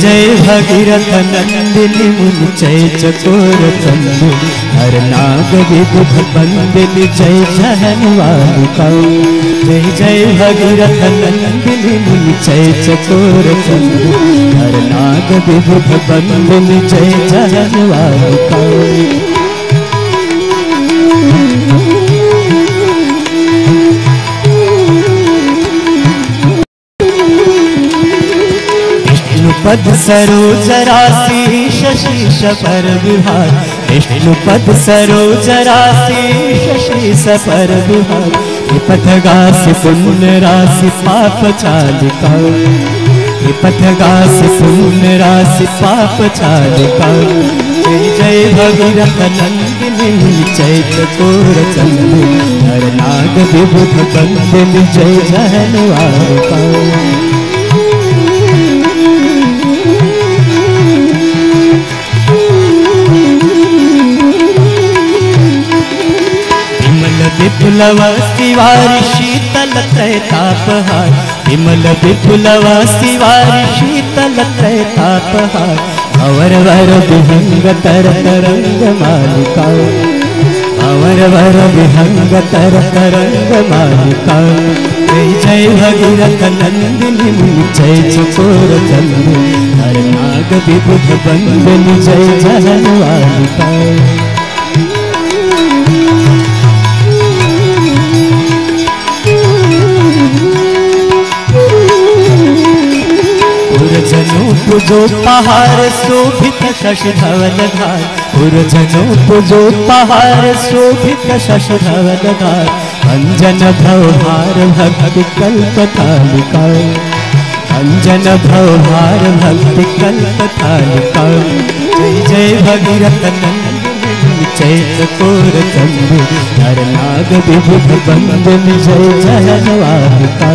जय भगीरथ नंदिनी मुन जय चकोर चंदु। हर नाग विबुध बंदिनी जय जहन वालुका जय जय भगीरथ नंदिनी मुन जय चकोर चंदु। हर नाग विबुध बंदिनी जय जहन विष्णुपद सरोज राशि शशि सपर विभाग विष्णुपद सरोज राशि शशि सपर विभाग पथगास पुण्य राशि, पाप चालिका। पथगास पुण्य राशि, पाप चालिका। जय जय भगीरथ नंदिनी जय चकोर चंदु हर नाग विबुध बंदिनी, जय जहनवार विपुलव शिवारि शीतल त्रैतापहार विमल विपुलव शिवारि शीतल त्रैतापहार अवर वर विहंग तर तरंग मालिका। अवर वर विहंग तर तरंग मालिका। जय जय भगीरथ नंदिनी, जय चकोर चंदु हर नाग विबुध बंदनी, जय जहन वालिका पुजो शोभित अंजन भवहार भक्ति कल्प तालिका अंजन भवहार भक्ति कल्प तालिका जय जय भगीरथ नंदिनी, जय चकोर चंदु। हर नाग विबुध बंदन जय जय वालिका